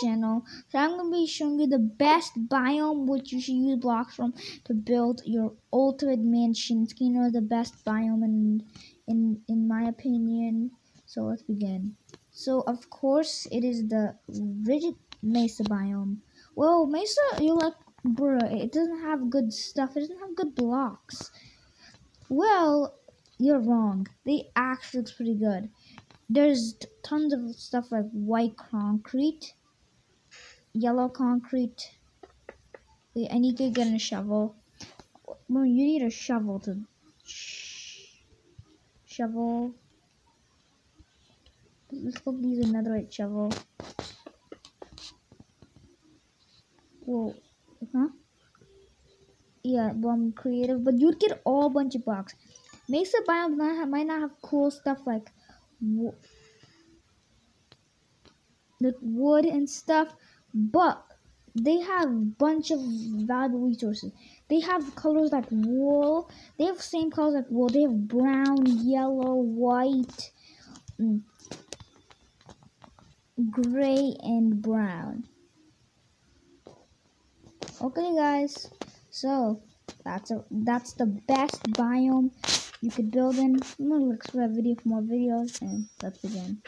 channel. So I'm gonna be showing you the best biome which you should use blocks from to build your ultimate mansion. You know the best biome in in in my opinion. So let's begin. So of course it is the rigid mesa biome. Well, mesa, you're like, bruh, it doesn't have good stuff. It doesn't have good blocks. Well, you're wrong. They actually looks pretty good. There's tons of stuff like white concrete, yellow concrete. Wait, I need to get a shovel. Well, you need a shovel to shovel. Let's go use another shovel. Whoa, huh? Yeah, well, I'm creative, but you'd get all bunch of blocks. Mesa biome might, have, might not have cool stuff like like wood and stuff, but they have a bunch of valuable resources. They have colors like wool. They have same colors like wool. They have brown, yellow, white, mm, gray, and brown. Okay, guys. So that's a that's the best biome you could build in. I'm gonna look for a video for more videos, and let's begin.